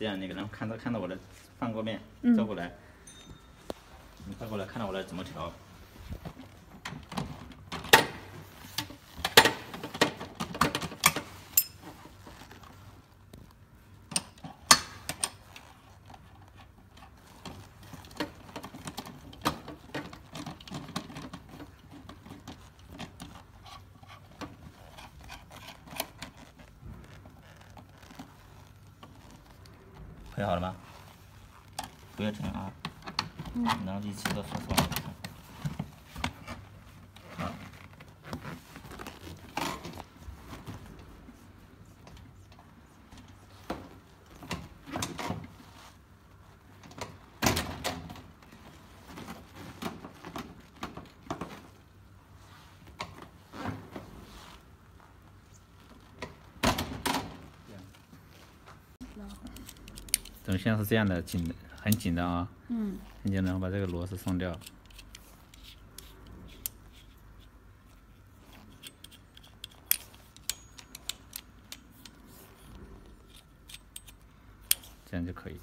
这样那个，然后看到看到我的翻过面，照过来，你翻过来看到我的怎么调。配好了吗？不要停啊！然后一起都说错了。好。等现在是这样的紧的，很紧的啊。嗯。很紧，然后把这个螺丝松掉。这样就可以。